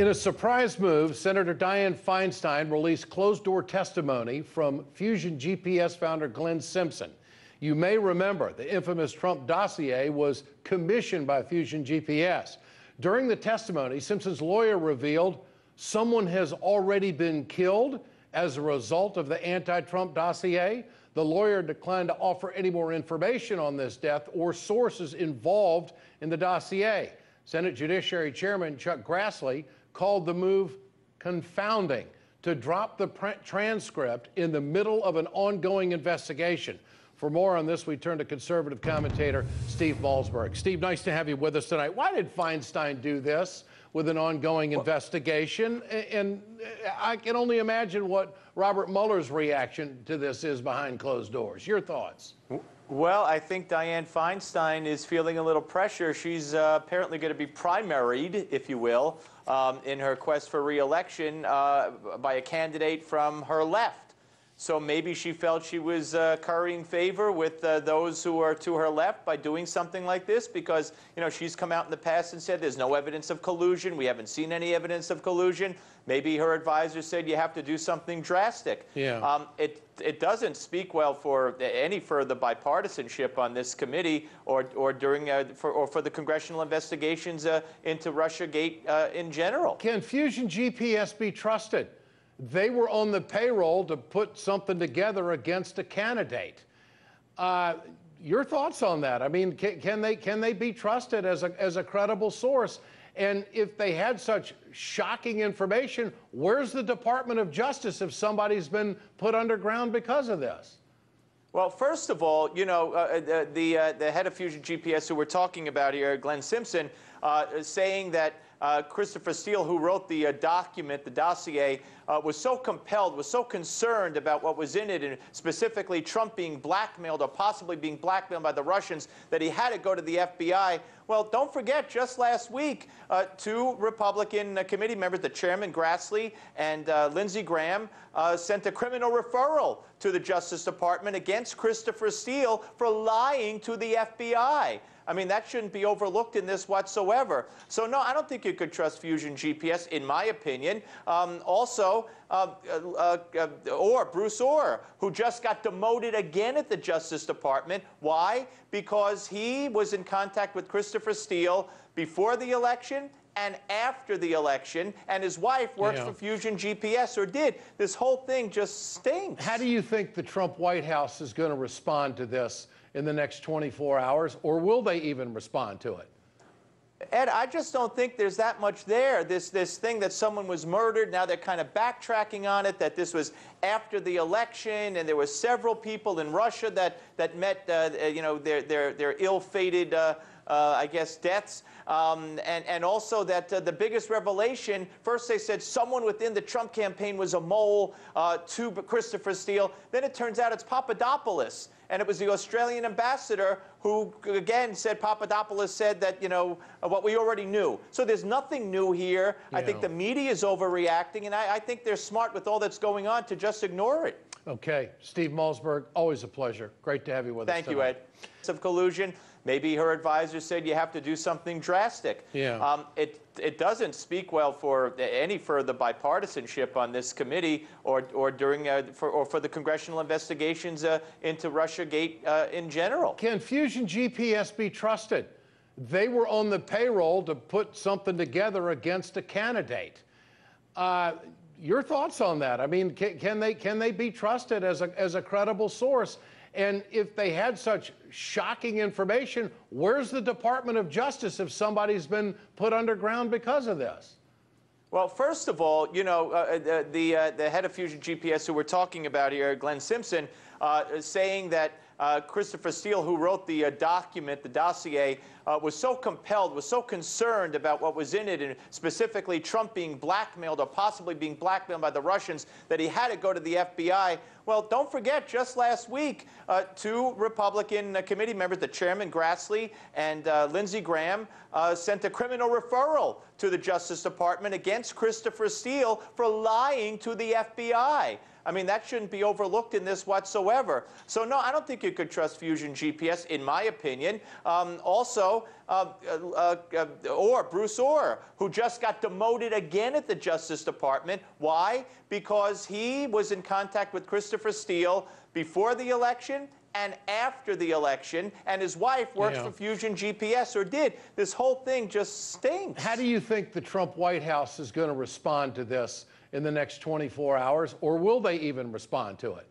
In a surprise move, Senator Dianne Feinstein released closed door testimony from Fusion GPS founder Glenn Simpson. You may remember the infamous Trump dossier was commissioned by Fusion GPS. During the testimony, Simpson's lawyer revealed someone has already been killed as a result of the anti Trump dossier. The lawyer declined to offer any more information on this death or sources involved in the dossier. Senate Judiciary Chairman Chuck Grassley called the move confounding to drop the transcript in the middle of an ongoing investigation. For more on this, we turn to conservative commentator Steve Malzberg. Steve, nice to have you with us tonight. Why did Feinstein do this with an ongoing well, investigation? And uh, I can only imagine what Robert Mueller's reaction to this is behind closed doors. Your thoughts? Well, I think Dianne Feinstein is feeling a little pressure. She's uh, apparently going to be primaried, if you will, um, in her quest for reelection uh, by a candidate from her left. So maybe she felt she was uh, currying favor with uh, those who are to her left by doing something like this because, you know, she's come out in the past and said there's no evidence of collusion. We haven't seen any evidence of collusion. Maybe her advisor said you have to do something drastic. Yeah. Um, it, it doesn't speak well for any further bipartisanship on this committee or, or during uh, for, or for the congressional investigations uh, into Russiagate uh, in general. Can Fusion GPS be trusted? They were on the payroll to put something together against a candidate. Uh, your thoughts on that? I mean, can, can, they can they be trusted as a as a credible source? And if they had such shocking information, where's the Department of Justice if somebody's been put underground because of this? Well, first of all, you know, uh, uh the, the, uh, the, head of Fusion GPS who we're talking about here, Glenn Simpson, uh, saying that uh, Christopher Steele, who wrote the document, the dossier, uh, was so compelled, was so concerned about what was in it, and specifically Trump being blackmailed or possibly being blackmailed by the Russians, that he had to go to the FBI. Well, don't forget, just last week, uh, two Republican uh, committee members, the chairman Grassley and uh, Lindsey Graham, sent a criminal referral to the Justice Department against Christopher Steele for lying to the FBI. I mean, that shouldn't be overlooked in this whatsoever. So, no, I don't think you could trust Fusion GPS, in my opinion. Um, also, uh, uh, uh, Ohr, Bruce Ohr, who just got demoted again at the Justice Department. Why? Because he was in contact with Christopher Steele before the election and after the election, and his wife works yeah. for Fusion GPS, or did. This whole thing just stinks. How do you think the Trump White House is going to respond to this? in the next 24 hours, or will they even respond to it? Ed, I just don't think there's that much there. This this thing that someone was murdered. Now they're kind of backtracking on it. That this was after the election, and there were several people in Russia that that met, uh, uh you know, their their their ill-fated, uh, uh, I guess, deaths. Um, and and also that uh, the biggest revelation. First they said someone within the Trump campaign was a mole uh, to Christopher Steele. Then it turns out it's Papadopoulos and it was the Australian ambassador who, again, said Papadopoulos said that, you know, what we already knew. So there's nothing new here. Yeah. I think the media is overreacting, and I, I think they're smart with all that's going on to just ignore it. Okay. Steve Malzberg, always a pleasure. Great to have you with Thank us. Thank you, Ed. Of collusion. Maybe her advisor said you have to do something drastic. Yeah. Um, it, it doesn't speak well for any further bipartisanship on this committee or, or during uh, for, or for the congressional investigations uh, into Russiagate uh, in general. Can Fusion GPS be trusted? They were on the payroll to put something together against a candidate. Uh, your thoughts on that? I mean, can, can, they can they be trusted as a as a credible source? And if they had such shocking information, where's the Department of Justice if somebody's been put underground because of this? Well, first of all, you know, uh, the, uh, the, uh, the, head of Fusion GPS who we're talking about here, Glenn Simpson, uh, saying that uh, Christopher Steele, who wrote the uh, document, the dossier, uh, was so compelled, was so concerned about what was in it, and specifically Trump being blackmailed or possibly being blackmailed by the Russians, that he had to go to the FBI. Well, don't forget, just last week, uh, two Republican uh, committee members, the chairman Grassley and uh, Lindsey Graham, sent a criminal referral to the Justice Department against Christopher Steele for lying to the FBI. I mean, that shouldn't be overlooked in this whatsoever. So, no, I don't think you could trust Fusion GPS, in my opinion. Um, also, uh, uh, uh, Ohr, Bruce Ohr, who just got demoted again at the Justice Department. Why? Because he was in contact with Christopher Steele before the election and after the election, and his wife works Yeah. for Fusion GPS, or did. This whole thing just stinks. How do you think the Trump White House is going to respond to this in the next 24 hours, or will they even respond to it?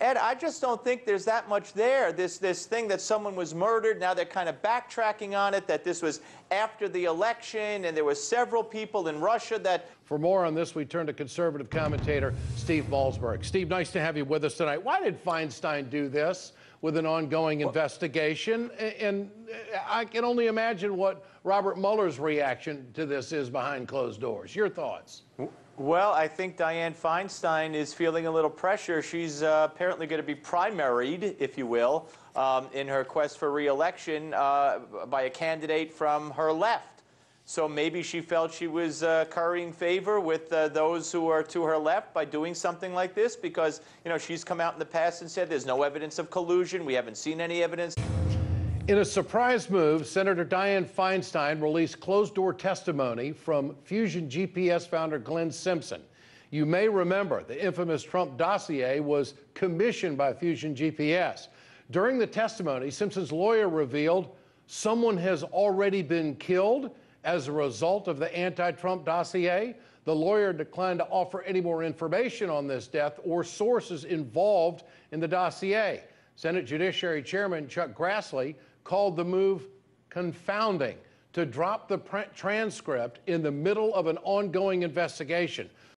Ed, I just don't think there's that much there. This this thing that someone was murdered. Now they're kind of backtracking on it. That this was after the election, and there were several people in Russia that. For more on this, we turn to conservative commentator Steve Malzberg. Steve, nice to have you with us tonight. Why did Feinstein do this with an ongoing investigation? And uh, I can only imagine what Robert Mueller's reaction to this is behind closed doors. Your thoughts? Well, I think Dianne Feinstein is feeling a little pressure. She's uh, apparently going to be primaried, if you will, um, in her quest for reelection uh, by a candidate from her left. So maybe she felt she was uh, currying favor with uh, those who are to her left by doing something like this because, you know, she's come out in the past and said there's no evidence of collusion. We haven't seen any evidence. In a surprise move, Senator Dianne Feinstein released closed door testimony from Fusion GPS founder Glenn Simpson. You may remember the infamous Trump dossier was commissioned by Fusion GPS. During the testimony, Simpson's lawyer revealed someone has already been killed as a result of the anti Trump dossier. The lawyer declined to offer any more information on this death or sources involved in the dossier. Senate Judiciary Chairman Chuck Grassley called the move confounding to drop the transcript in the middle of an ongoing investigation.